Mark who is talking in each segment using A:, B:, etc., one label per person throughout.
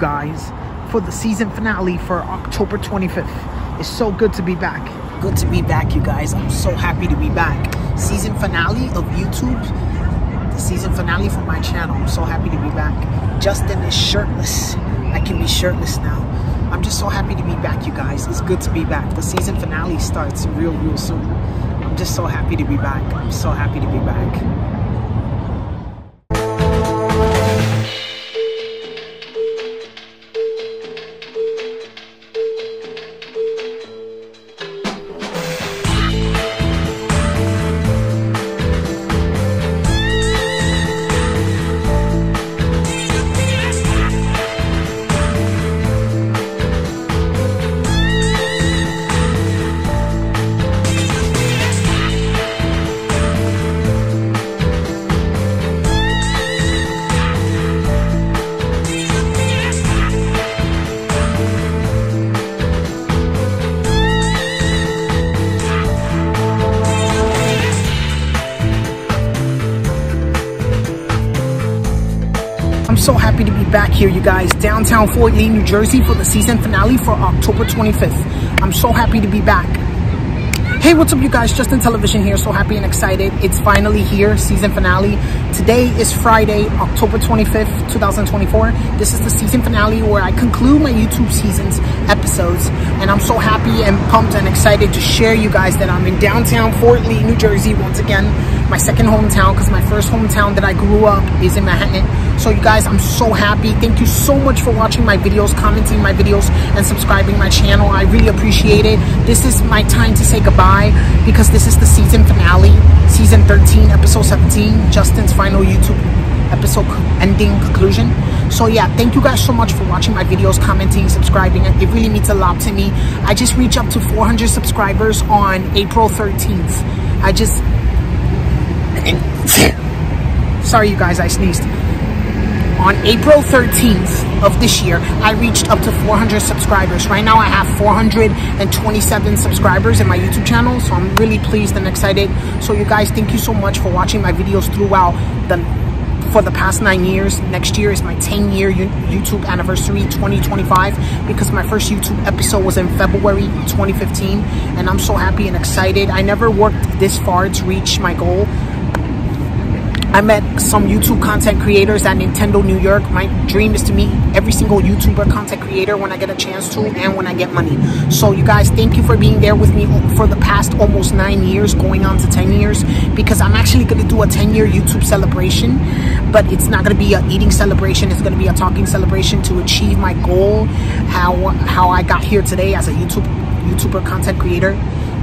A: guys for the season finale for October 25th. It's so good to be back. Good to be back you guys. I'm so happy to be back. Season finale of YouTube. The season finale for my channel. I'm so happy to be back. Justin is shirtless. I can be shirtless now. I'm just so happy to be back you guys. It's good to be back. The season finale starts real real soon. I'm just so happy to be back. I'm so happy to be back. So happy to be back here, you guys. Downtown Fort Lee, New Jersey for the season finale for October 25th. I'm so happy to be back. Hey, what's up you guys? Justin Television here. So happy and excited. It's finally here, season finale. Today is Friday, October 25th, 2024. This is the season finale where I conclude my YouTube season's episodes. And I'm so happy and pumped and excited to share you guys that I'm in downtown Fort Lee, New Jersey once again. My second hometown because my first hometown that I grew up is in Manhattan. So you guys, I'm so happy. Thank you so much for watching my videos, commenting my videos, and subscribing my channel. I really appreciate it. This is my time to say goodbye because this is the season finale, season 13, episode 17, Justin's final YouTube episode ending conclusion. So yeah, thank you guys so much for watching my videos, commenting, subscribing. It really means a lot to me. I just reached up to 400 subscribers on April 13th. I just... Sorry you guys, I sneezed on April 13th of this year, I reached up to 400 subscribers. Right now I have 427 subscribers in my YouTube channel, so I'm really pleased and excited. So you guys, thank you so much for watching my videos throughout the for the past nine years. Next year is my 10 year YouTube anniversary 2025 because my first YouTube episode was in February 2015 and I'm so happy and excited. I never worked this far to reach my goal I met some YouTube content creators at Nintendo New York. My dream is to meet every single YouTuber content creator when I get a chance to and when I get money. So you guys, thank you for being there with me for the past almost nine years, going on to 10 years, because I'm actually going to do a 10 year YouTube celebration, but it's not going to be an eating celebration. It's going to be a talking celebration to achieve my goal, how, how I got here today as a YouTube YouTuber content creator.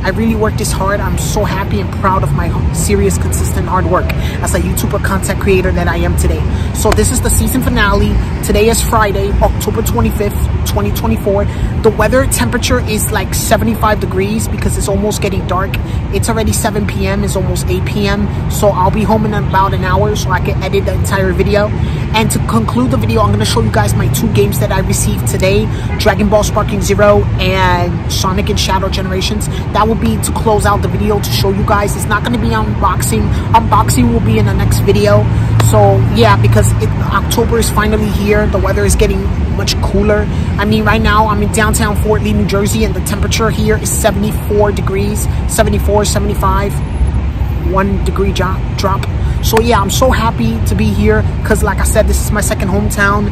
A: I really worked this hard. I'm so happy and proud of my serious, consistent hard work as a YouTuber content creator that I am today. So this is the season finale. Today is Friday, October 25th, 2024. The weather temperature is like 75 degrees because it's almost getting dark. It's already 7 p.m. It's almost 8 p.m. So I'll be home in about an hour so I can edit the entire video. And to conclude the video, I'm going to show you guys my two games that I received today. Dragon Ball Sparking Zero and Sonic and Shadow Generations. That will be to close out the video to show you guys. It's not going to be unboxing. Unboxing will be in the next video. So yeah, because it, October is finally here. The weather is getting much cooler. I mean, right now I'm in downtown Fort Lee, New Jersey, and the temperature here is 74 degrees, 74, 75, one degree drop. So yeah, I'm so happy to be here because like I said, this is my second hometown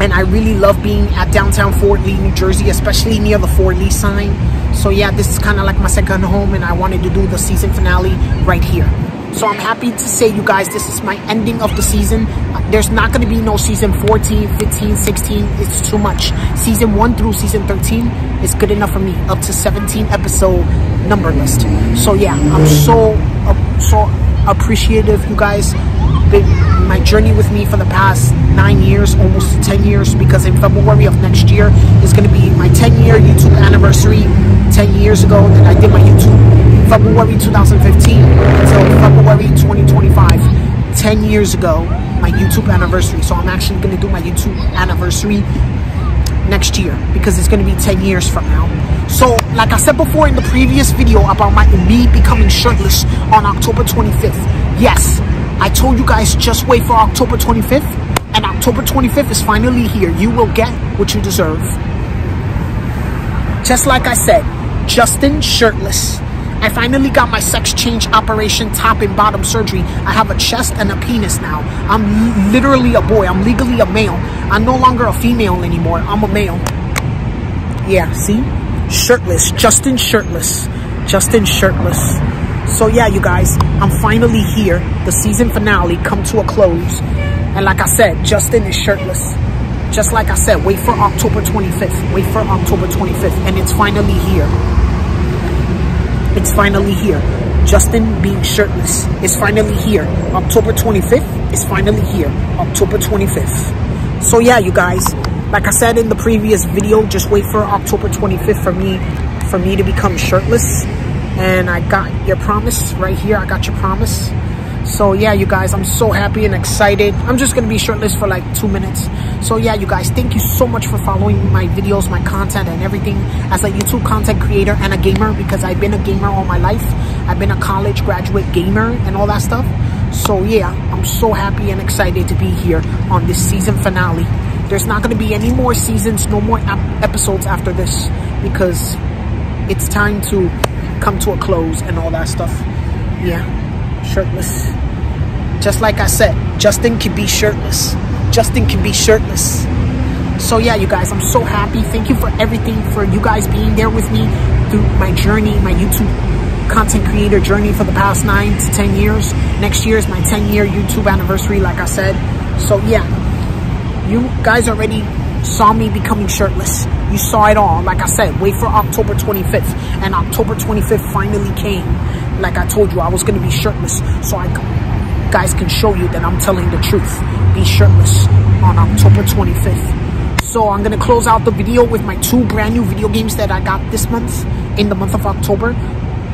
A: and I really love being at downtown Fort Lee, New Jersey, especially near the Fort Lee sign. So yeah, this is kind of like my second home and I wanted to do the season finale right here. So I'm happy to say you guys, this is my ending of the season. There's not going to be no season 14, 15, 16. It's too much. Season 1 through season 13 is good enough for me. Up to 17 episode number list. So yeah, I'm so, uh, so appreciative you guys been my journey with me for the past nine years, almost 10 years, because in February of next year is going to be my 10 year YouTube anniversary. 10 years ago that I did my YouTube, February 2015 until February 2025. 10 years ago, my YouTube anniversary. So I'm actually going to do my YouTube anniversary next year because it's going to be 10 years from now. So, like I said before in the previous video about my me becoming shirtless on October 25th, yes, I told you guys just wait for October 25th and October 25th is finally here. You will get what you deserve. Just like I said, Justin shirtless. I finally got my sex change operation top and bottom surgery. I have a chest and a penis now. I'm literally a boy. I'm legally a male. I'm no longer a female anymore. I'm a male. Yeah, see? Shirtless. Justin shirtless. Justin shirtless. So yeah, you guys, I'm finally here. The season finale come to a close. And like I said, Justin is shirtless. Just like I said, wait for October 25th. Wait for October 25th. And it's finally here. It's finally here. Justin being shirtless is finally here. October 25th is finally here. October 25th. So yeah, you guys, like I said in the previous video, just wait for October 25th for me, for me to become shirtless. And I got your promise right here. I got your promise. So yeah, you guys, I'm so happy and excited. I'm just to be shirtless for like two minutes. So yeah, you guys, thank you so much for following my videos, my content and everything as a YouTube content creator and a gamer because I've been a gamer all my life. I've been a college graduate gamer and all that stuff. So yeah, I'm so happy and excited to be here on this season finale. There's not going to be any more seasons, no more episodes after this because it's time to come to a close and all that stuff. Yeah, shirtless. Just like I said, Justin can be shirtless. Justin can be shirtless. So yeah, you guys, I'm so happy. Thank you for everything, for you guys being there with me through my journey, my YouTube content creator journey for the past nine to 10 years. Next year is my 10 year YouTube anniversary, like I said. So yeah, you guys already saw me becoming shirtless. You saw it all. Like I said, wait for October 25th. And October 25th finally came. Like I told you, I was going to be shirtless. So I guys can show you that I'm telling the truth. Be shirtless on October 25th. So I'm going to close out the video with my two brand new video games that I got this month, in the month of October.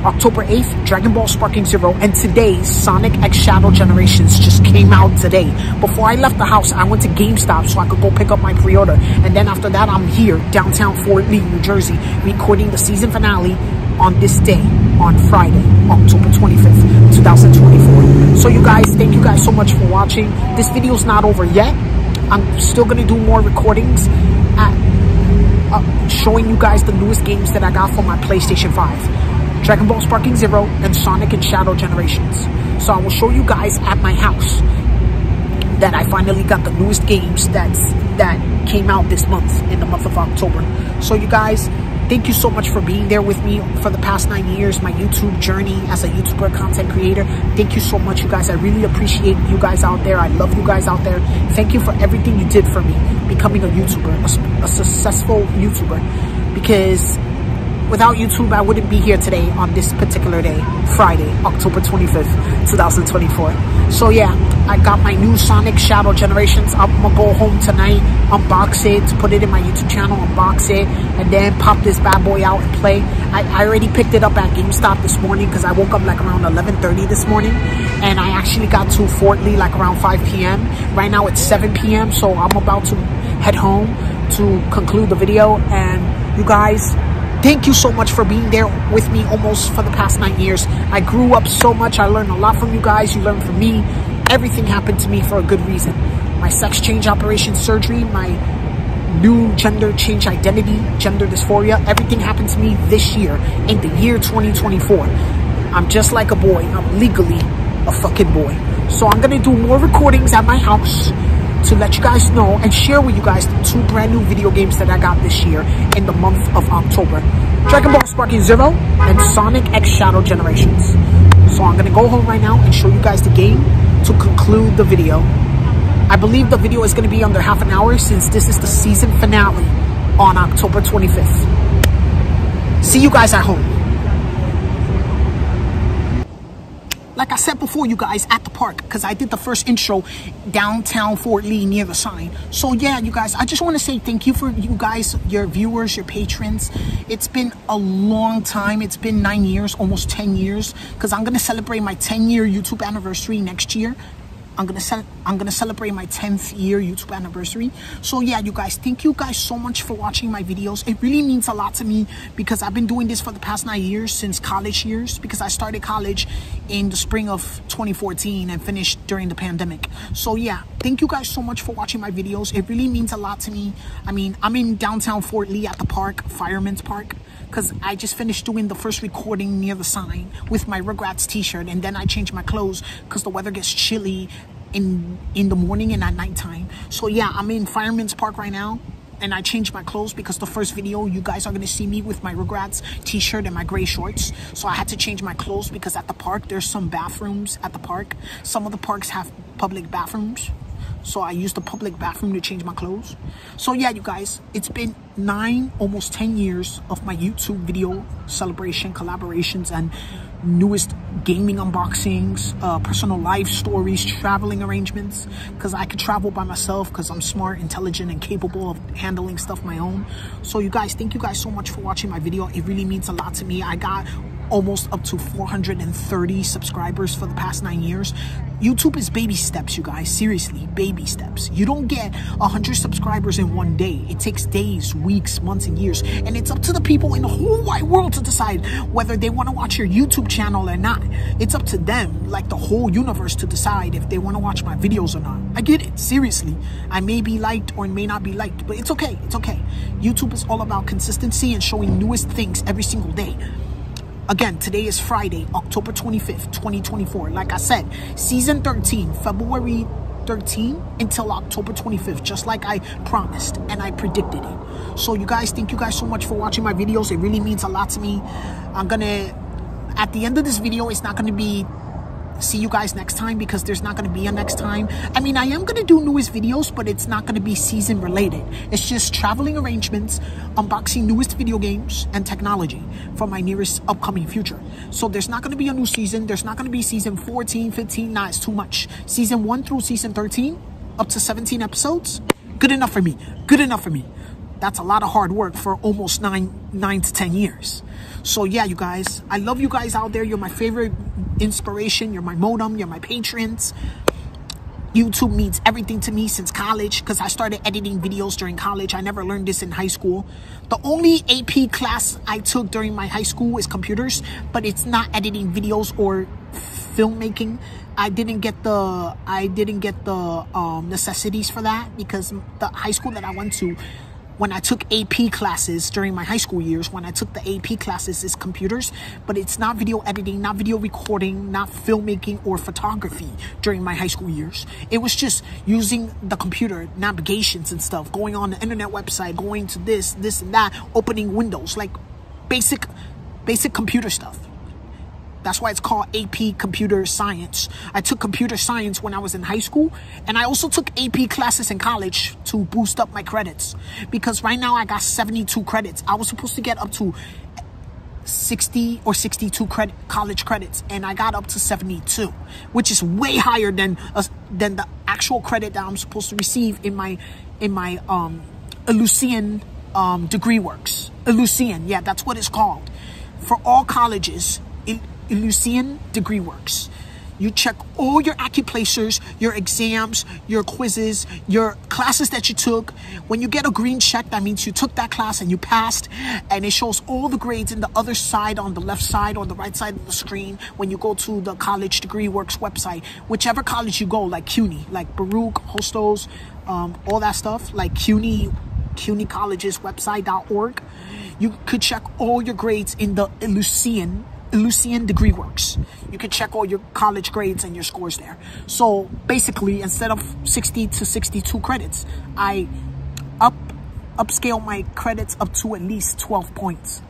A: October 8th, Dragon Ball Sparking Zero, and today's Sonic X Shadow Generations just came out today. Before I left the house, I went to GameStop so I could go pick up my pre-order. And then after that, I'm here, downtown Fort Lee, New Jersey, recording the season finale on this day, on Friday, October 25th, 2024. So you guys, thank you guys so much for watching. This video's not over yet. I'm still going to do more recordings at, uh, showing you guys the newest games that I got for my PlayStation 5. Dragon Ball Sparking Zero, and Sonic and Shadow Generations. So I will show you guys at my house that I finally got the newest games that's, that came out this month, in the month of October. So you guys, thank you so much for being there with me for the past nine years, my YouTube journey as a YouTuber content creator. Thank you so much, you guys. I really appreciate you guys out there. I love you guys out there. Thank you for everything you did for me, becoming a YouTuber, a, a successful YouTuber. Because without YouTube, I wouldn't be here today on this particular day, Friday, October 25th, 2024. So yeah, I got my new Sonic Shadow Generations. I'm gonna go home tonight, unbox it, put it in my YouTube channel, unbox it, and then pop this bad boy out and play. I, I already picked it up at GameStop this morning because I woke up like around 11.30 this morning, and I actually got to Fort Lee like around 5 p.m. Right now it's 7 p.m., so I'm about to head home to conclude the video, and you guys, Thank you so much for being there with me almost for the past nine years. I grew up so much. I learned a lot from you guys. You learned from me. Everything happened to me for a good reason. My sex change operation surgery, my new gender change identity, gender dysphoria, everything happened to me this year in the year 2024. I'm just like a boy. I'm legally a fucking boy. So I'm going to do more recordings at my house to let you guys know and share with you guys the two brand new video games that I got this year in the month of October. Dragon Ball Sparking Zero and Sonic X Shadow Generations. So I'm going to go home right now and show you guys the game to conclude the video. I believe the video is going to be under half an hour since this is the season finale on October 25th. See you guys at home. Like I said before, you guys, at the park, because I did the first intro downtown Fort Lee near the sign. So yeah, you guys, I just want to say thank you for you guys, your viewers, your patrons. It's been a long time. It's been nine years, almost 10 years, because I'm going to celebrate my 10 year YouTube anniversary next year I'm gonna ce- I'm gonna celebrate my 10th year YouTube anniversary. So yeah, you guys, thank you guys so much for watching my videos. It really means a lot to me because I've been doing this for the past nine years since college years because I started college in the spring of 2014 and finished during the pandemic. So yeah, thank you guys so much for watching my videos. It really means a lot to me. I mean, I'm in downtown Fort Lee at the park, Fireman's Park because I just finished doing the first recording near the sign with my Rugrats t-shirt and then I changed my clothes because the weather gets chilly in in the morning and at nighttime. So yeah, I'm in Fireman's Park right now and I changed my clothes because the first video you guys are gonna see me with my Rugrats t-shirt and my gray shorts. So I had to change my clothes because at the park there's some bathrooms at the park. Some of the parks have public bathrooms. So I used the public bathroom to change my clothes. So yeah, you guys, it's been nine, almost 10 years of my YouTube video celebration, collaborations, and newest gaming unboxings, uh, personal life stories, traveling arrangements, because I could travel by myself because I'm smart, intelligent, and capable of handling stuff my own. So you guys, thank you guys so much for watching my video. It really means a lot to me. I got almost up to 430 subscribers for the past nine years. YouTube is baby steps, you guys. Seriously, baby steps. You don't get 100 subscribers in one day. It takes days, weeks, months, and years. And it's up to the people in the whole wide world to decide whether they want to watch your YouTube channel or not. It's up to them, like the whole universe, to decide if they want to watch my videos or not. I get it. Seriously. I may be liked or may not be liked, but it's okay. It's okay. YouTube is all about consistency and showing newest things every single day. Again, today is Friday, October 25th, 2024. Like I said, season 13, February 13 until October 25th, just like I promised and I predicted it. So you guys, thank you guys so much for watching my videos. It really means a lot to me. I'm gonna, at the end of this video, it's not gonna be see you guys next time because there's not going to be a next time. I mean, I am going to do newest videos, but it's not going to be season related. It's just traveling arrangements, unboxing newest video games and technology for my nearest upcoming future. So there's not going to be a new season. There's not going to be season 14, 15. Nah, it's too much. Season 1 through season 13, up to 17 episodes. Good enough for me. Good enough for me. That's a lot of hard work for almost nine, nine to 10 years. So yeah, you guys, I love you guys out there. You're my favorite inspiration. You're my modem. You're my patrons. YouTube means everything to me since college because I started editing videos during college. I never learned this in high school. The only AP class I took during my high school is computers, but it's not editing videos or filmmaking. I didn't get the I didn't get the um, necessities for that because the high school that I went to when I took AP classes during my high school years, when I took the AP classes is computers, but it's not video editing, not video recording, not filmmaking or photography during my high school years. It was just using the computer, navigations and stuff, going on the internet website, going to this, this and that, opening windows, like basic, basic computer stuff. That's why it's called AP Computer Science. I took computer science when I was in high school, and I also took AP classes in college to boost up my credits. Because right now I got 72 credits. I was supposed to get up to 60 or 62 credit college credits and I got up to 72 which is way higher than uh, than the actual credit that I'm supposed to receive in my in my um Ellucian um degree works Ellucian yeah that's what it's called for all colleges Ellucian Degree Works. You check all your Accuplacers, your exams, your quizzes, your classes that you took. When you get a green check, that means you took that class and you passed. And it shows all the grades in the other side, on the left side, on the right side of the screen when you go to the College Degree Works website. Whichever college you go, like CUNY, like Baruch, Hostos, um, all that stuff, like CUNY, CUNY College's website.org. You could check all your grades in the Ellucian Ellucian Degree Works. You can check all your college grades and your scores there. So basically, instead of 60 to 62 credits, I up upscale my credits up to at least 12 points.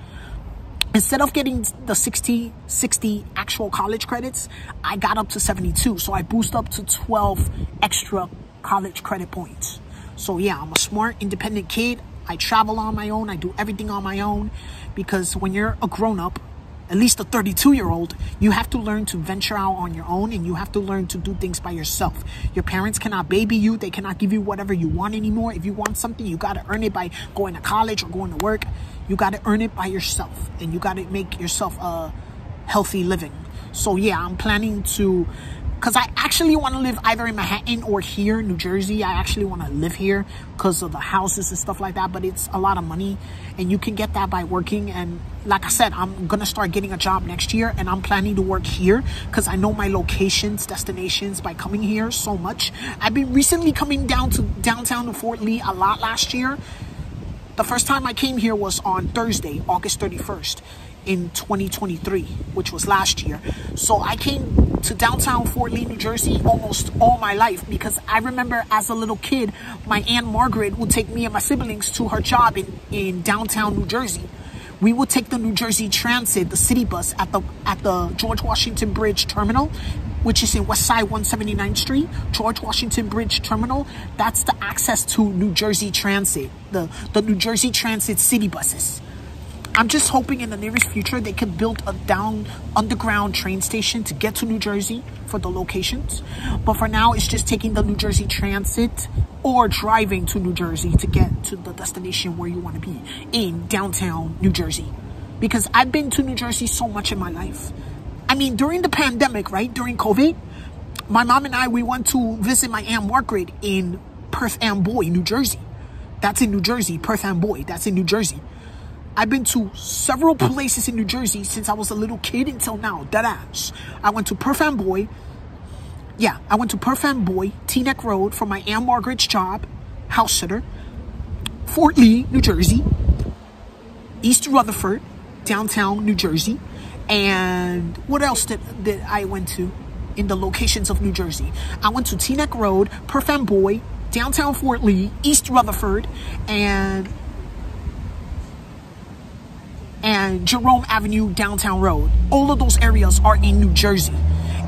A: Instead of getting the 60, 60 actual college credits, I got up to 72. So I boost up to 12 extra college credit points. So yeah, I'm a smart, independent kid. I travel on my own. I do everything on my own because when you're a grown up, at least a 32 year old, you have to learn to venture out on your own and you have to learn to do things by yourself. Your parents cannot baby you. They cannot give you whatever you want anymore. If you want something, you got to earn it by going to college or going to work. You got to earn it by yourself and you got to make yourself a healthy living. So yeah, I'm planning to because I actually want to live either in Manhattan or here, New Jersey. I actually want to live here because of the houses and stuff like that, but it's a lot of money and you can get that by working. And like I said, I'm going to start getting a job next year and I'm planning to work here because I know my locations, destinations by coming here so much. I've been recently coming down to downtown to Fort Lee a lot last year. The first time I came here was on Thursday, August 31st in 2023, which was last year. So I came to downtown Fort Lee, New Jersey almost all my life because I remember as a little kid, my Aunt Margaret would take me and my siblings to her job in, in downtown New Jersey. We would take the New Jersey Transit, the city bus at the at the George Washington Bridge terminal, which is in West Side 179th Street, George Washington Bridge Terminal. That's the access to New Jersey Transit, the, the New Jersey Transit city buses. I'm just hoping in the nearest future they can build a down underground train station to get to New Jersey for the locations. But for now, it's just taking the New Jersey Transit or driving to New Jersey to get to the destination where you want to be in downtown New Jersey. Because I've been to New Jersey so much in my life. I mean, during the pandemic, right? During COVID, my mom and I, we went to visit my Aunt Margaret in Perth Amboy, New Jersey. That's in New Jersey. Perth Amboy. That's in New Jersey. I've been to several hmm. places in New Jersey since I was a little kid until now. Dead ass. I went to Perth Amboy. Yeah, I went to Perth Amboy, Teaneck Road for my Aunt Margaret's job, house sitter. Fort Lee, New Jersey. East Rutherford, downtown New Jersey. And what else did, did I went to in the locations of New Jersey? I went to Teaneck Road, Perth Amboy, downtown Fort Lee, East Rutherford, and and Jerome Avenue Downtown Road. All of those areas are in New Jersey.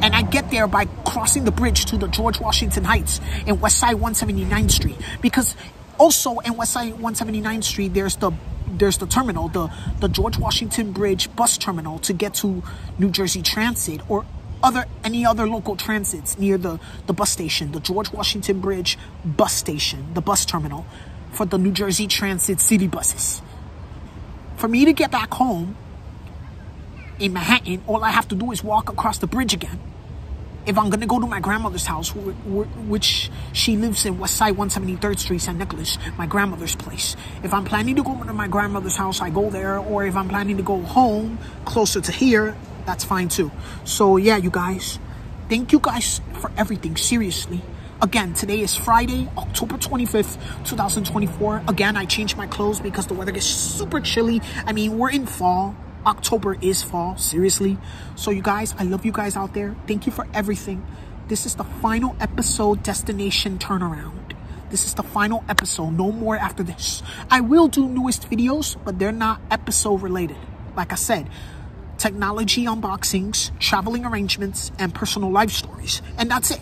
A: And I get there by crossing the bridge to the George Washington Heights in West Side 179th Street. Because also in West Side 179th Street, there's the there's the terminal, the, the George Washington Bridge bus terminal to get to New Jersey Transit or other any other local transits near the, the bus station, the George Washington Bridge bus station, the bus terminal for the New Jersey Transit city buses. For me to get back home in Manhattan, all I have to do is walk across the bridge again. If I'm gonna go to my grandmother's house, which she lives in West Side 173rd Street, St. Nicholas, my grandmother's place. If I'm planning to go to my grandmother's house, I go there. Or if I'm planning to go home closer to here, that's fine too. So yeah, you guys, thank you guys for everything. Seriously. Again, today is Friday, October 25th, 2024. Again, I changed my clothes because the weather gets super chilly. I mean, we're in fall. October is fall, seriously. So you guys, I love you guys out there. Thank you for everything. This is the final episode destination turnaround. This is the final episode. No more after this. I will do newest videos, but they're not episode related. Like I said, technology unboxings, traveling arrangements, and personal life stories. And that's it.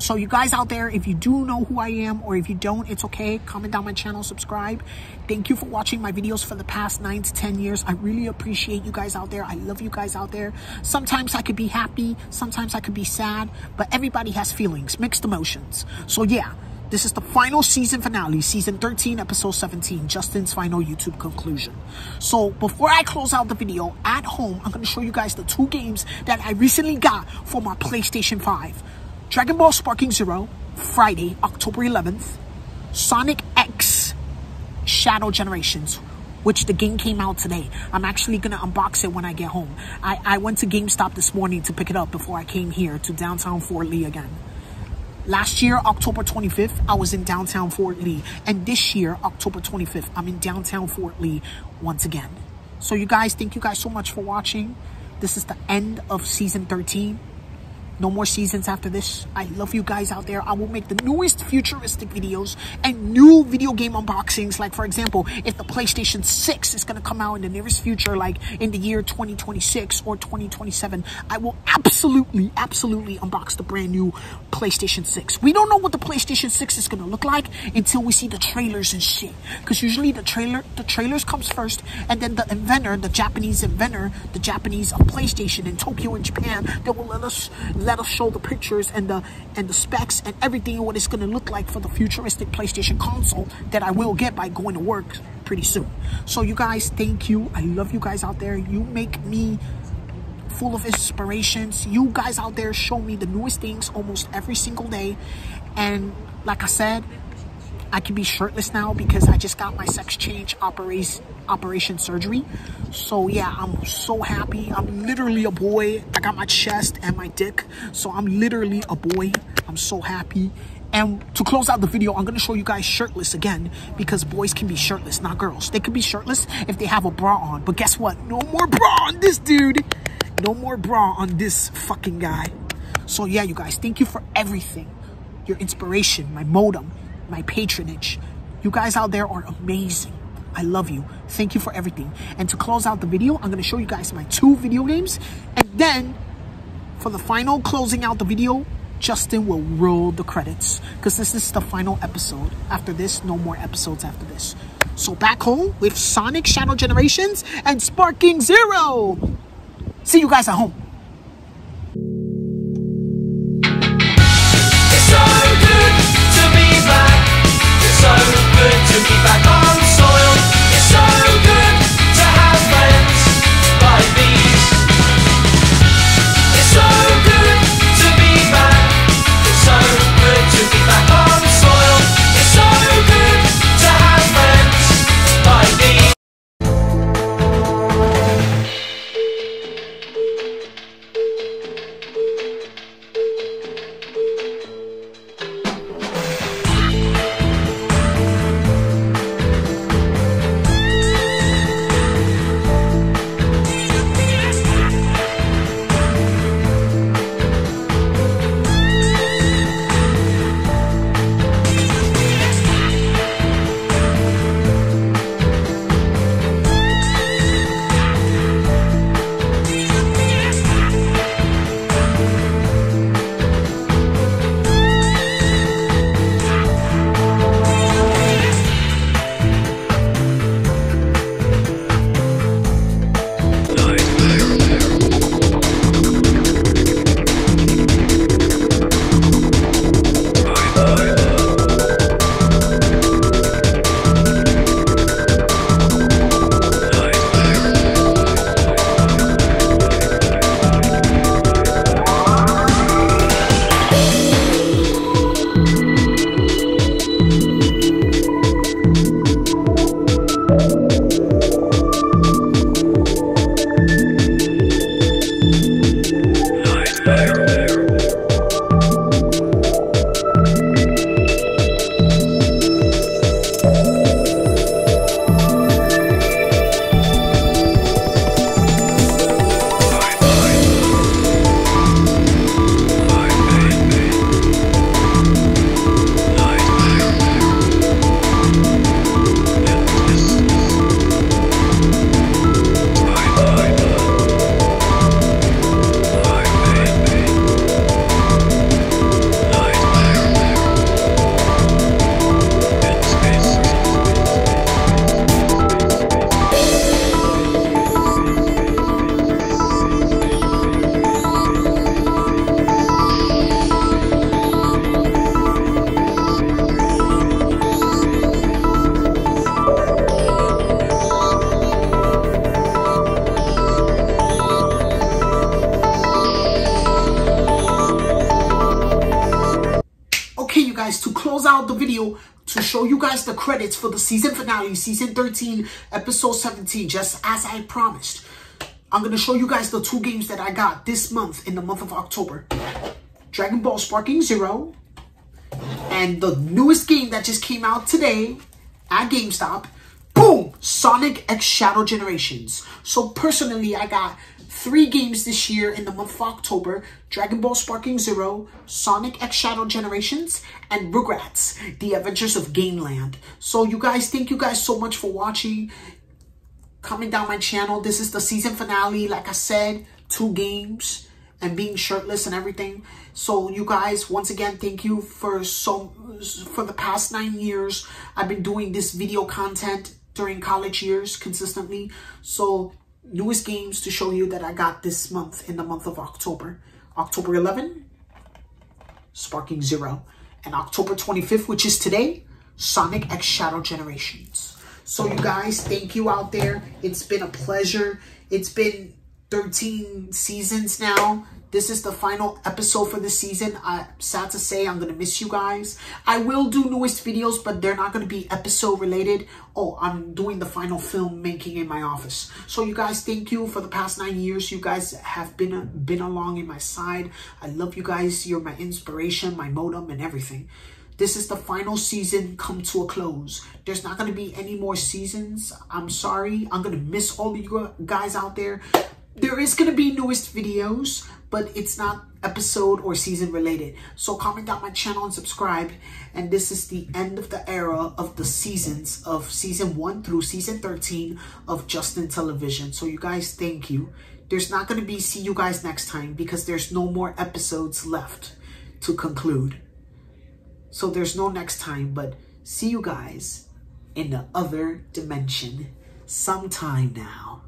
A: So you guys out there, if you do know who I am or if you don't, it's okay. Comment down my channel, subscribe. Thank you for watching my videos for the past nine to 10 years. I really appreciate you guys out there. I love you guys out there. Sometimes I could be happy. Sometimes I could be sad, but everybody has feelings, mixed emotions. So yeah, this is the final season finale, season 13, episode 17, Justin's final YouTube conclusion. So before I close out the video, at home, I'm going to show you guys the two games that I recently got for my PlayStation 5. Dragon Ball Sparking Zero, Friday, October 11th. Sonic X Shadow Generations, which the game came out today. I'm actually going to unbox it when I get home. I, I went to GameStop this morning to pick it up before I came here to downtown Fort Lee again. Last year, October 25th, I was in downtown Fort Lee. And this year, October 25th, I'm in downtown Fort Lee once again. So you guys, thank you guys so much for watching. This is the end of season 13. No more seasons after this. I love you guys out there. I will make the newest futuristic videos and new video game unboxings. Like, for example, if the PlayStation 6 is going to come out in the nearest future, like in the year 2026 or 2027, I will absolutely, absolutely unbox the brand new PlayStation 6. We don't know what the PlayStation 6 is going to look like until we see the trailers and shit. Because usually the trailer, the trailers comes first, and then the inventor, the Japanese inventor, the Japanese of PlayStation in Tokyo and Japan, that will let us let us show the pictures and the and the specs and everything what it's going to look like for the futuristic PlayStation console that I will get by going to work pretty soon. So you guys, thank you. I love you guys out there. You make me full of inspirations. You guys out there show me the newest things almost every single day. And like I said, I can be shirtless now because I just got my sex change operation operation surgery. So yeah, I'm so happy. I'm literally a boy. I got my chest and my dick. So I'm literally a boy. I'm so happy. And to close out the video, I'm going to show you guys shirtless again because boys can be shirtless, not girls. They can be shirtless if they have a bra on. But guess what? No more bra on this dude. No more bra on this fucking guy. So yeah, you guys, thank you for everything. Your inspiration, my modem, my patronage. You guys out there are amazing. I love you. Thank you for everything. And to close out the video, I'm going to show you guys my two video games. And then, for the final closing out the video, Justin will roll the credits. Because this is the final episode. After this, no more episodes after this. So back home with Sonic Shadow Generations and Sparking Zero. See you guys at home. Credits for the season finale, season 13, episode 17, just as I promised. I'm going to show you guys the two games that I got this month, in the month of October. Dragon Ball Sparking Zero, and the newest game that just came out today at GameStop, boom, Sonic X Shadow Generations. So personally, I got three games this year in the month of October. Dragon Ball Sparking Zero, Sonic X Shadow Generations, and Rugrats, The Adventures of Gameland. So you guys, thank you guys so much for watching. Coming down my channel. This is the season finale. Like I said, two games and being shirtless and everything. So you guys, once again, thank you for so for the past nine years. I've been doing this video content during college years consistently. So newest games to show you that I got this month in the month of October. October 11, Sparking Zero. And October 25th, which is today, Sonic X Shadow Generations. So you guys, thank you out there. It's been a pleasure. It's been 13 seasons now. This is the final episode for the season. I'm sad to say I'm going to miss you guys. I will do newest videos, but they're not going to be episode related. Oh, I'm doing the final film making in my office. So you guys, thank you for the past nine years. You guys have been, been along in my side. I love you guys. You're my inspiration, my modem and everything. This is the final season come to a close. There's not going to be any more seasons. I'm sorry. I'm going to miss all of you guys out there. There is going to be newest videos, but it's not episode or season related. So comment down my channel and subscribe. And this is the end of the era of the seasons of season 1 through season 13 of Justin Television. So you guys, thank you. There's not going to be see you guys next time because there's no more episodes left to conclude. So there's no next time, but see you guys in the other dimension sometime now.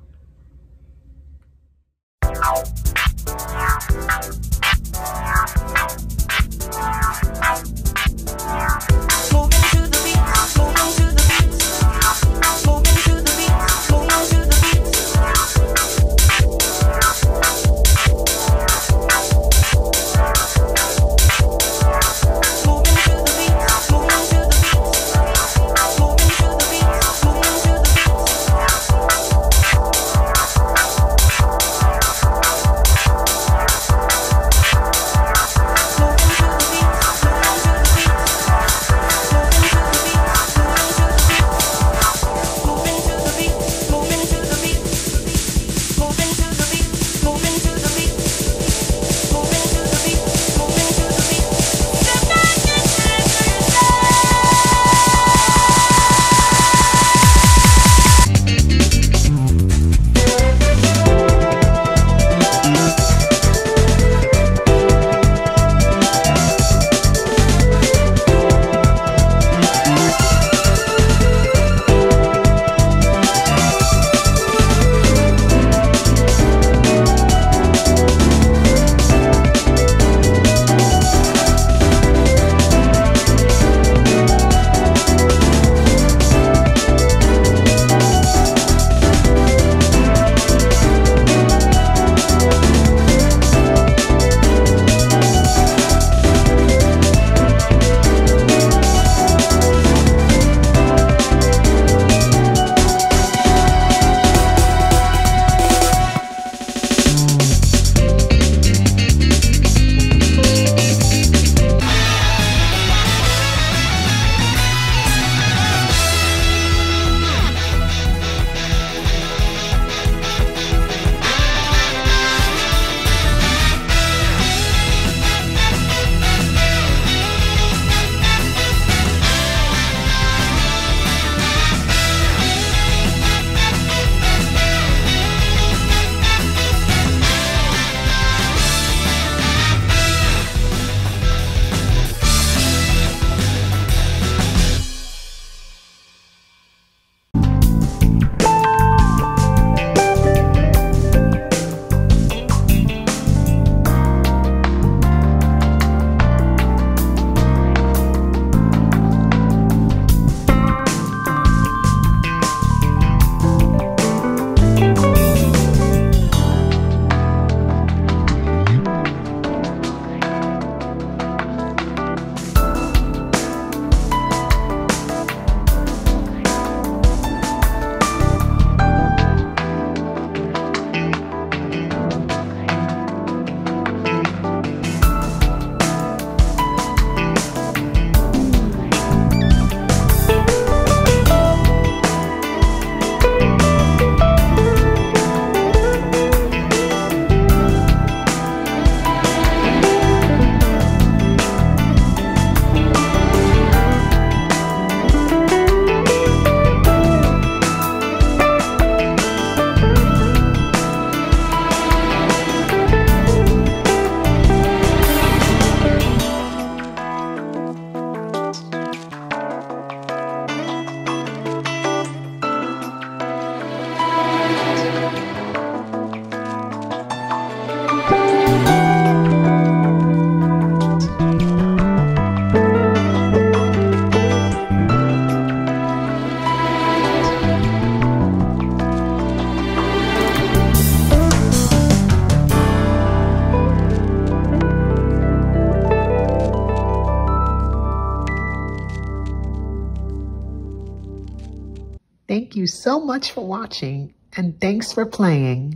A: Much for watching and thanks for playing.